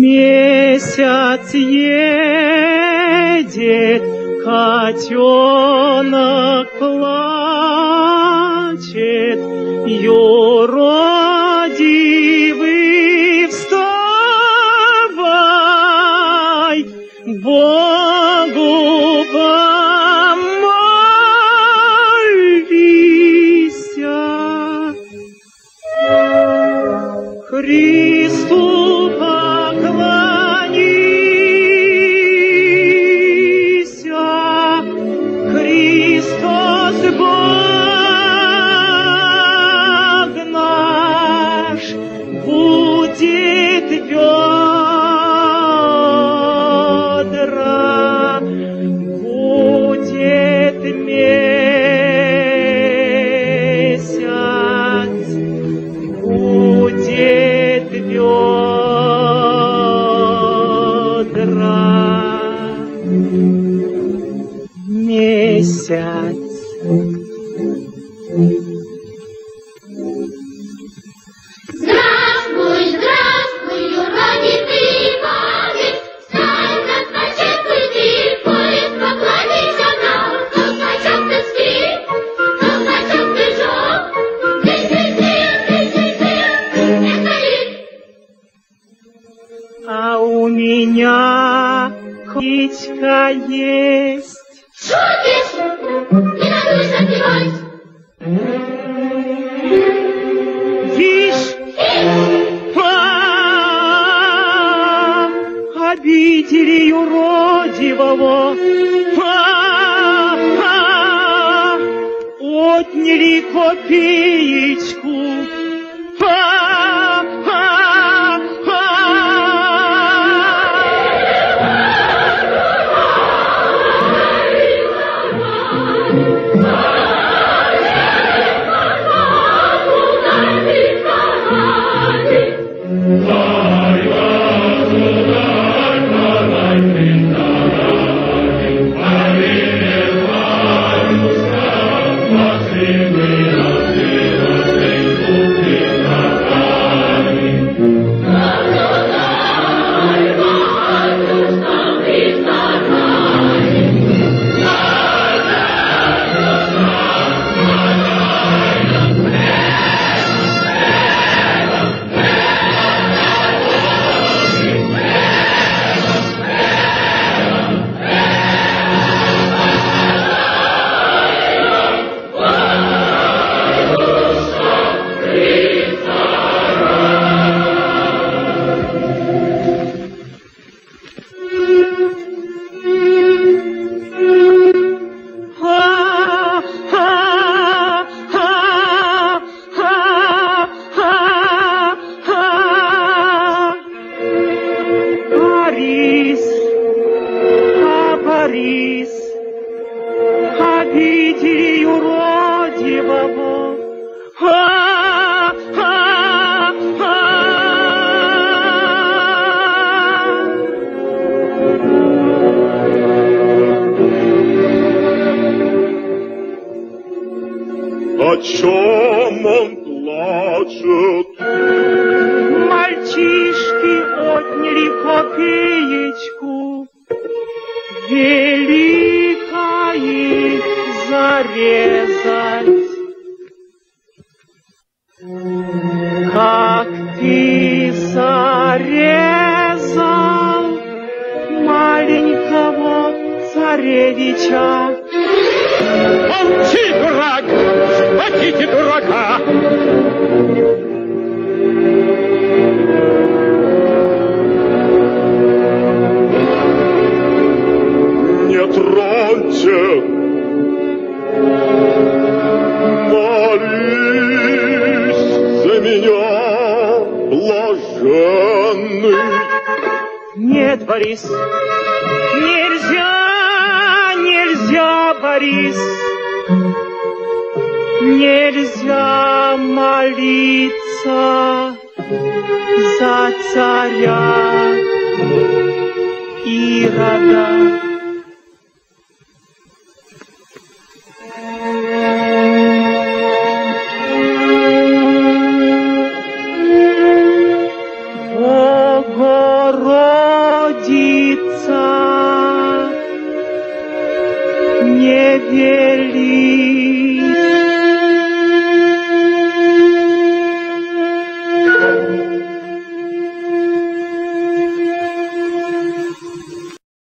Месяц едет, котенок плачет, юрок. Будет ведра, будет месяц, будет ведра. Месяц. Меня птичка есть. Шутишь? Не надуйся пивать. Вишь, а, обидели юродивого, отняли копеечку. Чем он плачет? Мальчишки отняли копеечку, велика зарезать. Как ты зарезал маленького царевича, Молчи, дурак! Схватите дурака! Не троньте! Молись за меня, блаженный! Нет, Борис, нельзя, нельзя, Борис, нельзя молиться за царя Ирода.